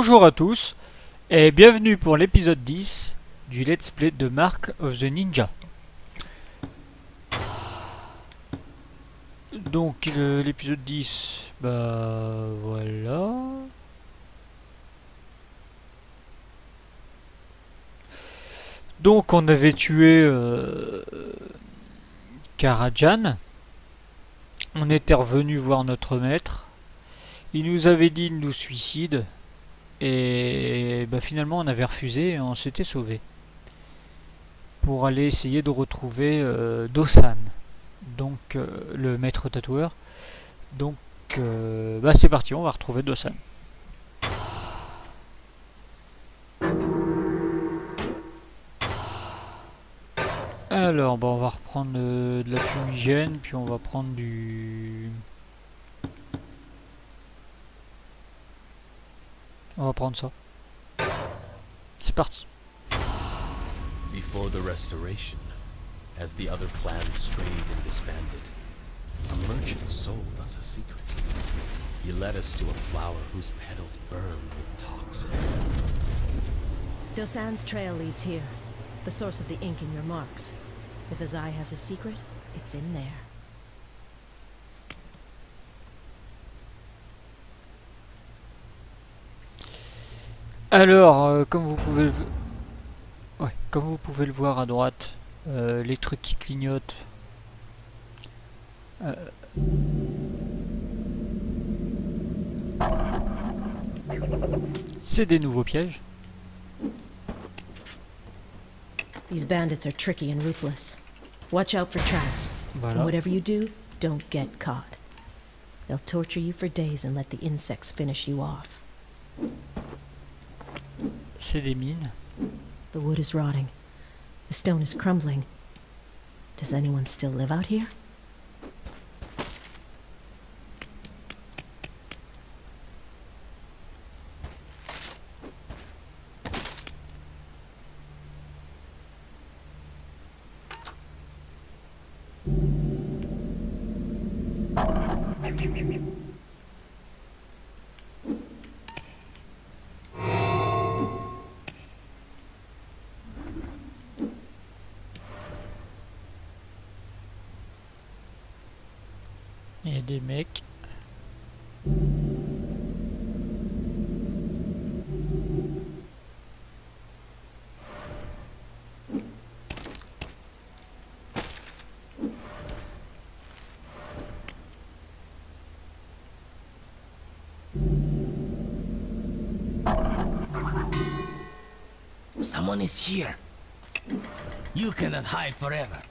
Bonjour à tous et bienvenue pour l'épisode 10 du Let's Play de Mark of the Ninja. Donc le- l'épisode 10, bah voilà. Donc on avait tué euh, Karajan. On était revenu voir notre maître. Il nous avait dit de nous suicide. Et bah, finalement on avait refusé et on s'était sauvé. Pour aller essayer de retrouver euh, Dosan. Donc euh, le maître tatoueur. Donc euh, bah, c'est parti, on va retrouver Dosan. Alors, bah, on va reprendre euh, de la fumigène, puis on va prendre du... On va prendre ça. C'est parti. Before the restoration, as the other clans strayed and disbanded, a merchant sold us a secret. He led us to a flower whose petals burn with toxin. Dosan's trail leads here, the source of the ink in your marks. If Azai has a secret, it's in there. Alors, euh, comme vous pouvez le... Ouais, comme vous pouvez le voir à droite, euh, les trucs qui clignotent. euh, C'est des nouveaux pièges. These bandits are tricky and ruthless. Watch out for traps. And Voilà. whatever you do, don't get caught. They'll torture you for days and let the insects finish you off. C'est des mines. The wood is rotting. The stone is crumbling. Does anyone still live out here? Il y a des mecs. Someone is here. You cannot hide forever.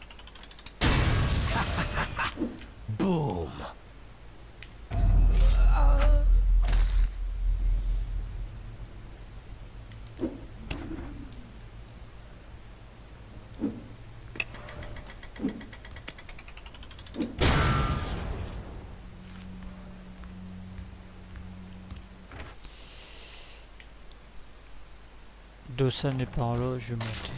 Dosan est par là, je vais monter.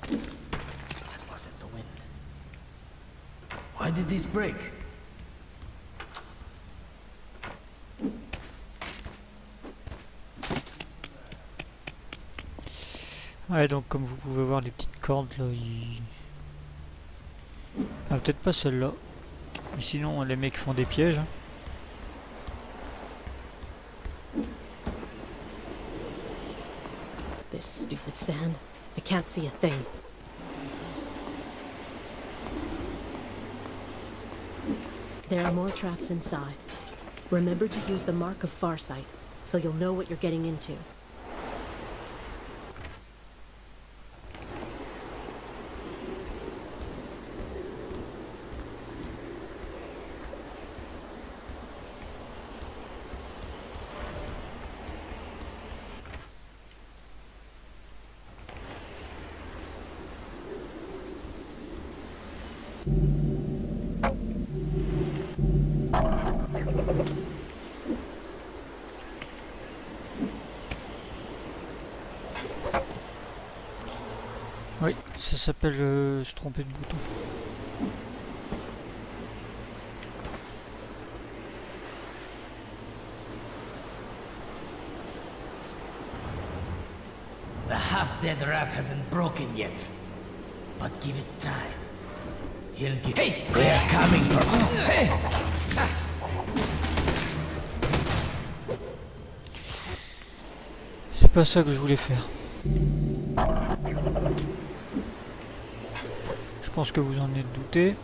That wasn't the wind. Why did this break? Donc comme vous pouvez voir les petites cordes là. Ah, peut-être pas celle-là. Sinon, les mecs font des pièges. hein. This stupid sand. I can't see a thing. There are more traps inside. Remember to use the mark of Farsight, so you'll know what you're getting into. S'appelle euh, se tromper de bouton. The half-dead rat hasn't broken yet. But give it time. He'll get... Hey! They're coming for... Hey! C'est pas ça que je voulais faire. Pense que vous en êtes douté.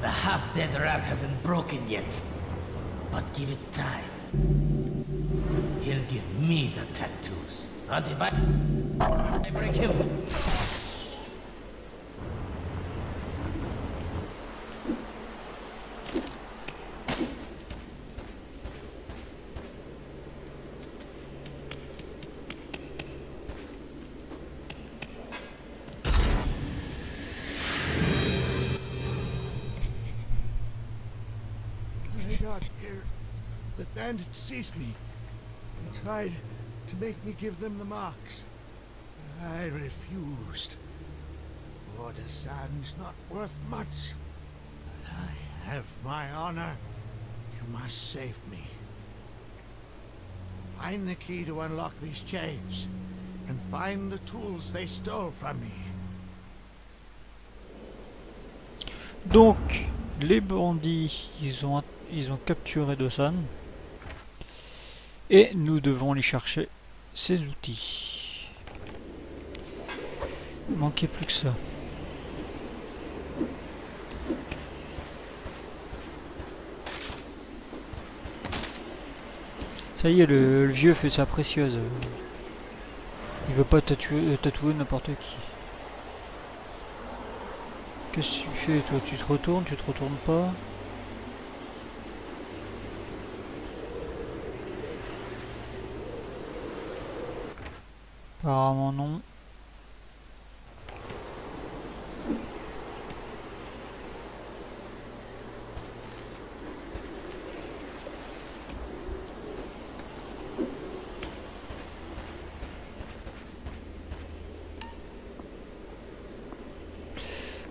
The half-dead rat hasn't broken yet. But give it time. He'll give me the tattoos. Not if I... I break him... seized me and tried to make me give them the marks. I refused. Lord Hassan's not worth much. But I have my honor. You must save me. Find the key to unlock these chains, and find the tools they stole from me. Donc, les bandits, ils ont, ils ont capturé Dosan. Et nous devons aller chercher ses outils. Il manquait plus que ça. Ça y est, le, vieux fait sa précieuse. Il veut pas tatouer, tatouer n'importe qui. Qu'est-ce que tu fais toi? Tu te retournes Tu te retournes pas? Apparemment non.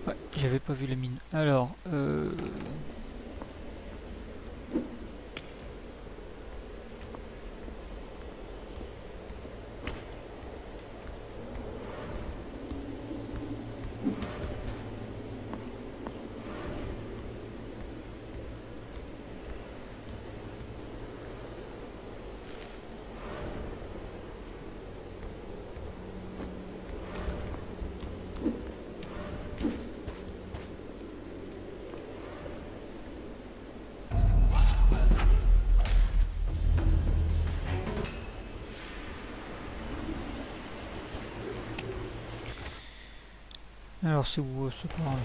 Ouais, j'avais pas vu la mine. Alors, euh... Alors c'est où euh, ce plan là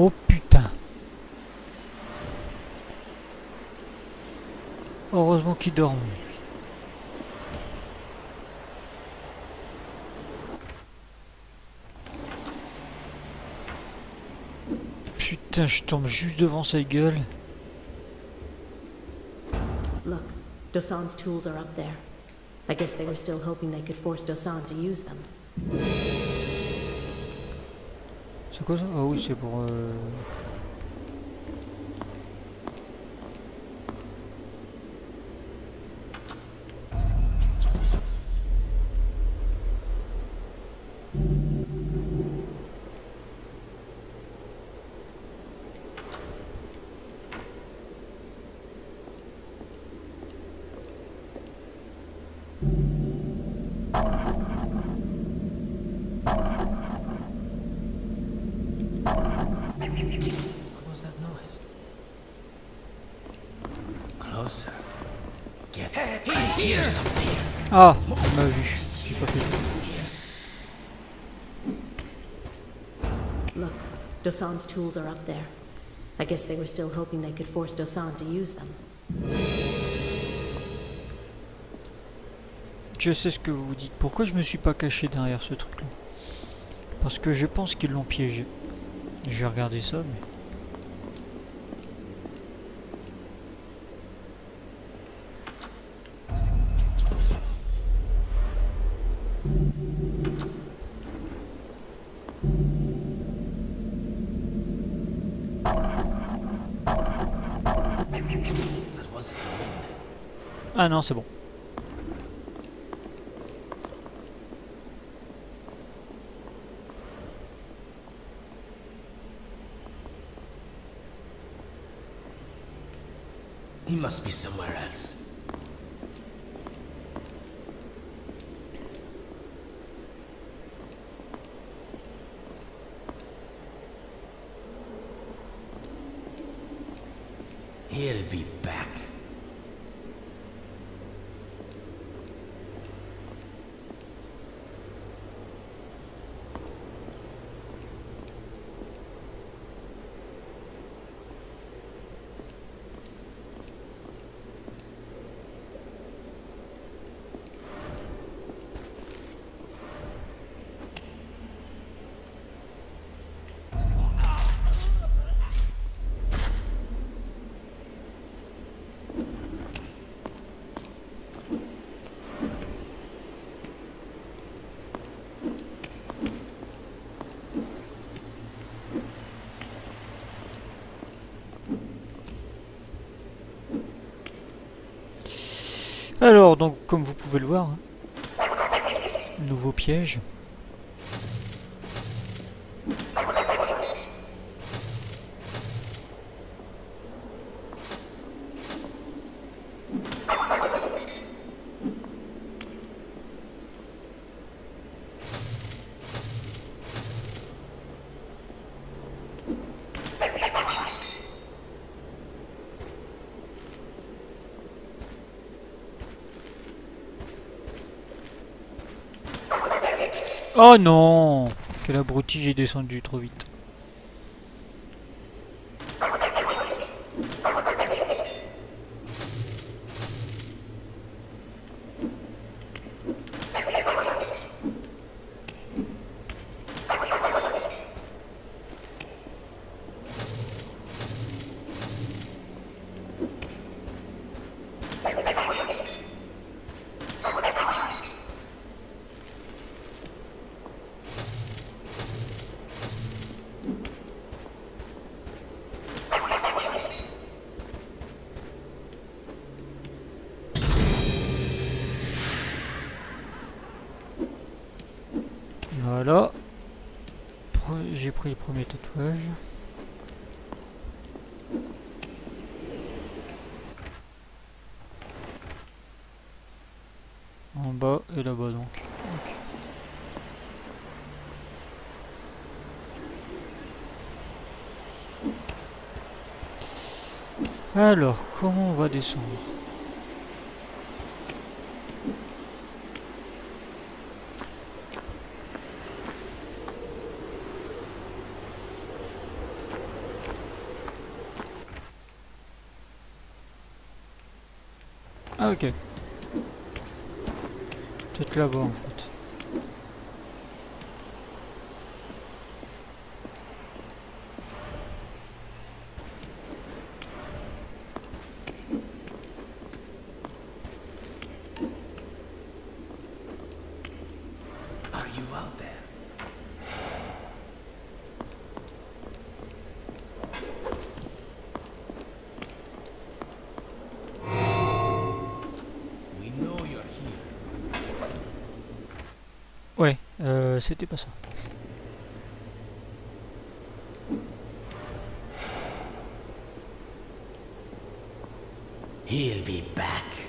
Oh putain Qu'il dorment. Putain, je tombe juste devant sa gueule. Look, Dosan's tools are up there. I guess they were still hoping they could force Dosan to use them. C'est quoi ça? Ah oui, c'est pour... euh, What was that noise? Closer. Get He's here something. Ah, il m'a vu. J'ai pas fait gaffe. Look, Dosan's tools are up there. I guess they were still hoping they could force Dosan to use them. Je sais ce que vous vous dites. Pourquoi je me suis pas caché derrière ce truc-là? Parce que je pense qu'ils l'ont piégé. Je vais regarder ça, mais... Ah non, c'est bon. He must be somewhere else. Alors, donc, comme vous pouvez le voir, hein, nouveau piège. Oh non Quel abruti, j'ai descendu trop vite. Voilà. Pre- J'ai pris le premier tatouage. En bas et là-bas donc. Alors, comment on va descendre? Ah ok. Peut-être là-bas c'était pas ça. He'll be back.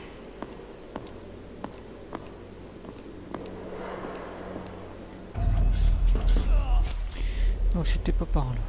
Donc c'était pas par là.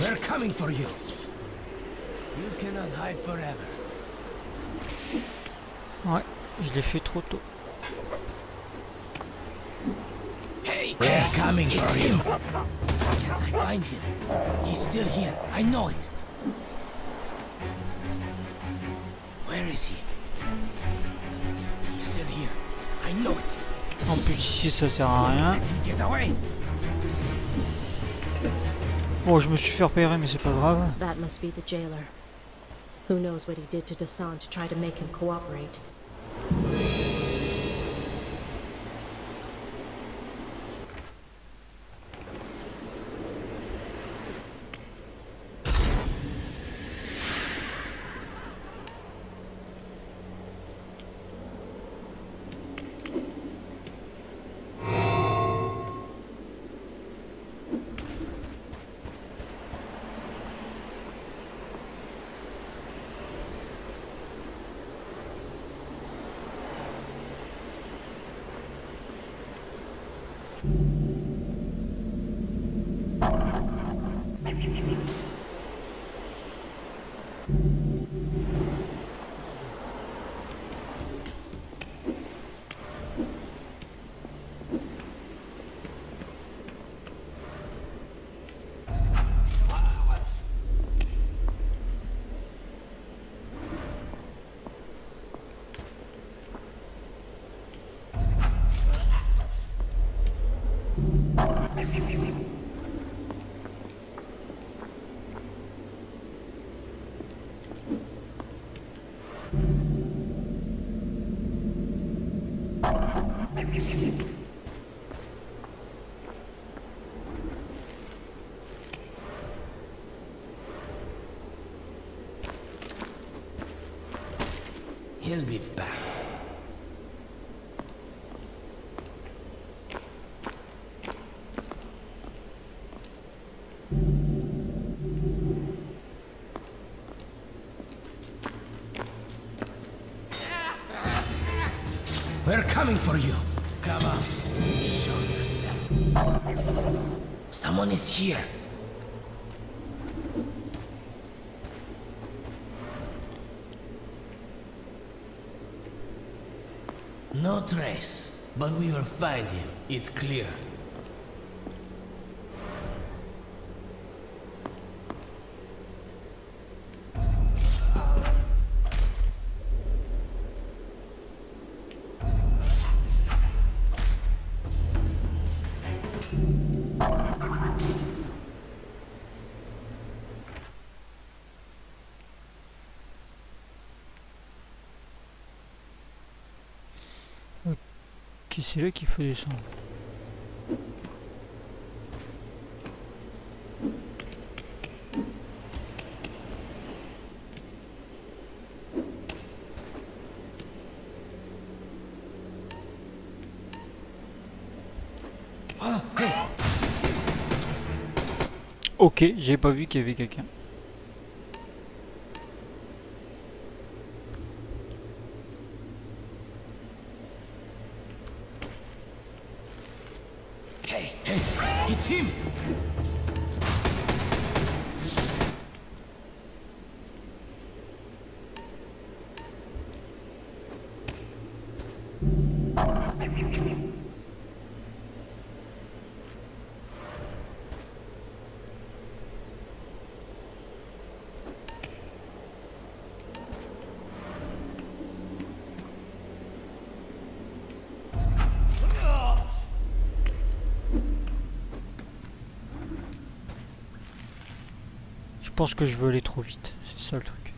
We're coming for you. You cannot hide forever. Ouais, je l'ai fait trop tôt. Hey, we're coming for him. Can't I find him? He's still here. I know it. Where is he? He's still here. I know it. En plus ici ça sert à rien. Get away. Bon, je me suis fait repérer mais c'est pas grave. That must be the jailer. Who knows what he did to Dasan to try to make him cooperate? He'll be back. We're coming for you. Come on. Show yourself. Someone is here. Trace, but we will find him. It's clear. C'est là qu'il faut descendre. Ah, Ok, j'ai pas vu qu'il y avait quelqu'un. Pense que je veux aller trop vite, c'est ça le truc.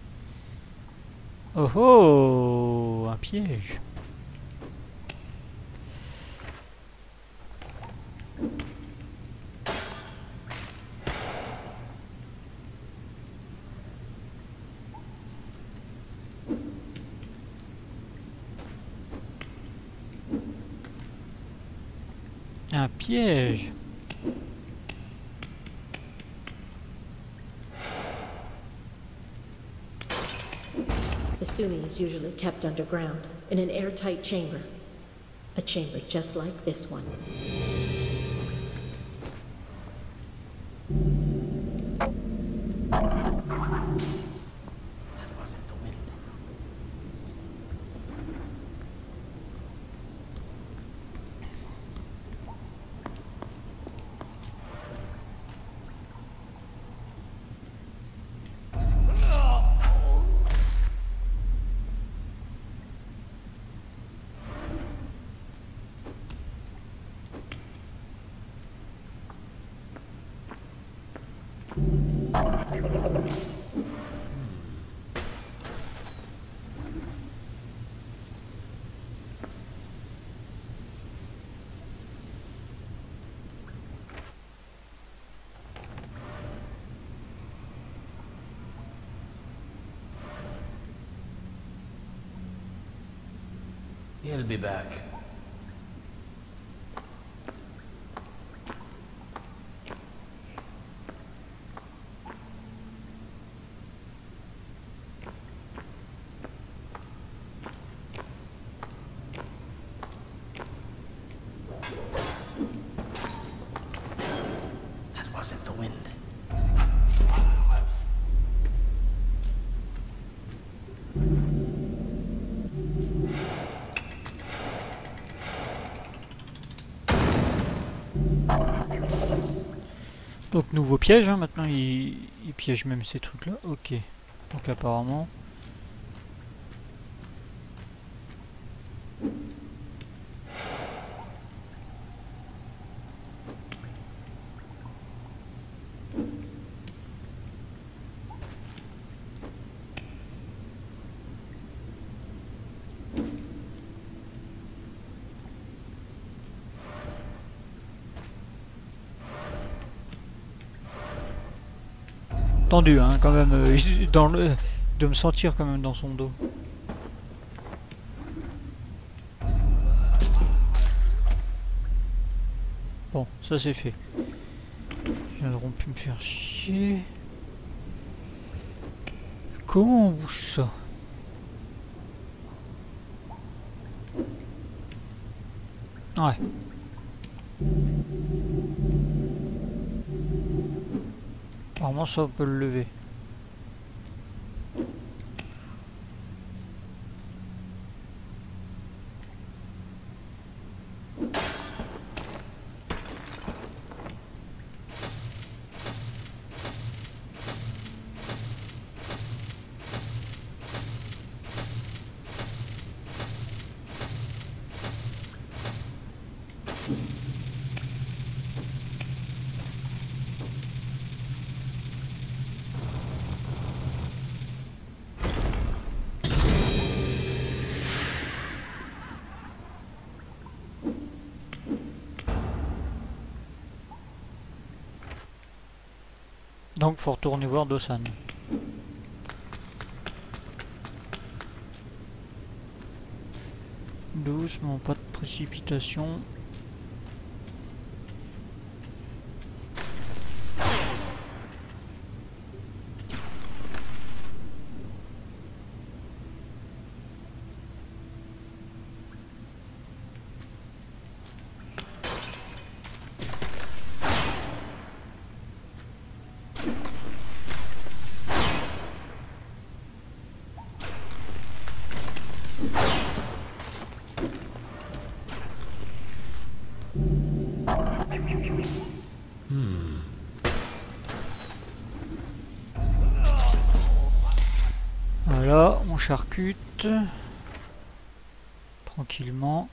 Oh oh Un piège The is usually kept underground, in an airtight chamber. A chamber just like this one. He'll be back. Donc nouveau piège, hein, maintenant il, piège même ces trucs là. Ok. Donc apparemment... Tendu hein quand même euh, dans le de me sentir quand même dans son dos. Bon, ça c'est fait. Ils viendront plus me faire chier. Comment on bouge ça? Ouais. Ça on peut le lever. Donc faut retourner voir Dosan. Doucement, pas de précipitation. Charcute tranquillement.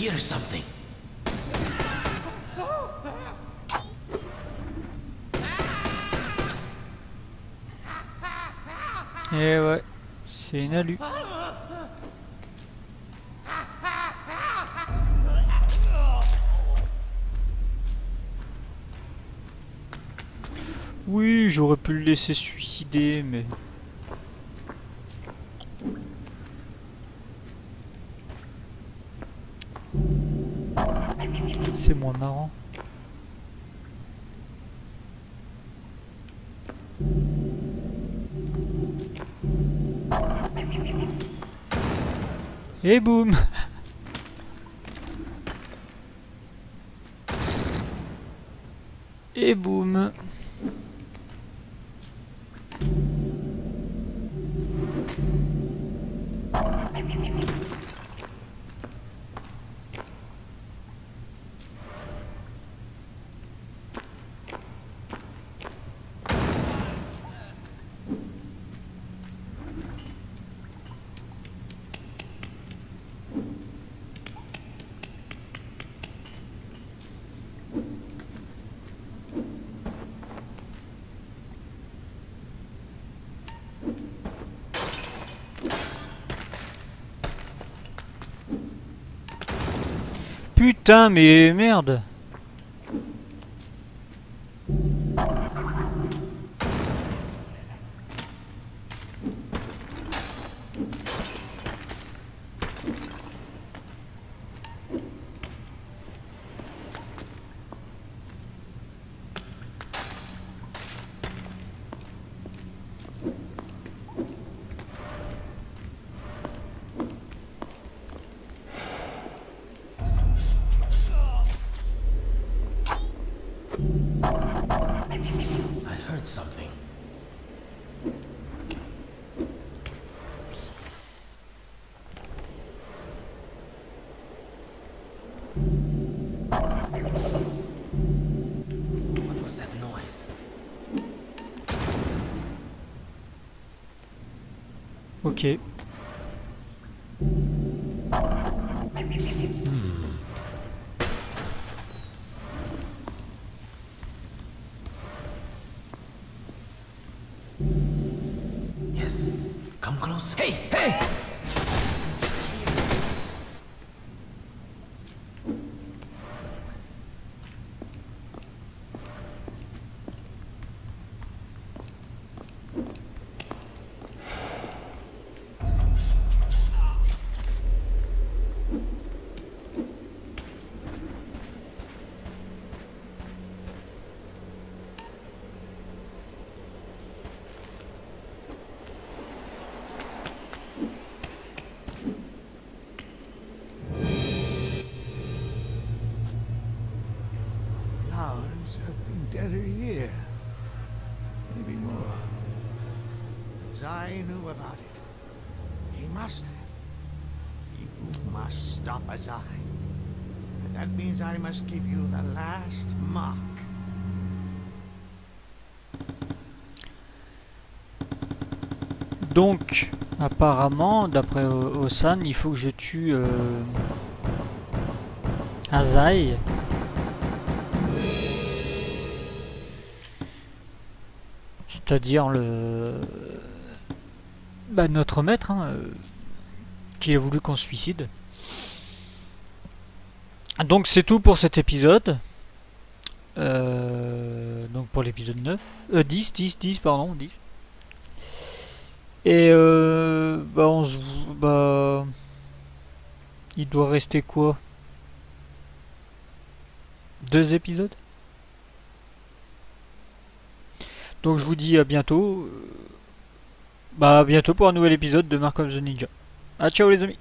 hear something. Eh ouais, c'est une alu. Oui, j'aurais pu le laisser suicider, mais... Et boum. Et boum Mais merde Ok. Hmm. Yes. Come close. Hey, hey! Give you the last mark. Donc, apparemment, d'après Osan, il faut que je tue euh, Azai. C'est-à-dire le... Bah, notre maître, hein, euh, qui a voulu qu'on suicide. Donc c'est tout pour cet épisode. Euh, donc pour l'épisode 9. Euh, 10, 10, 10, pardon, 10. Et euh, bah on se bah il doit rester quoi? Deux épisodes? Donc je vous dis à bientôt. Bah bientôt pour un nouvel épisode de Mark of the Ninja. Ah ciao les amis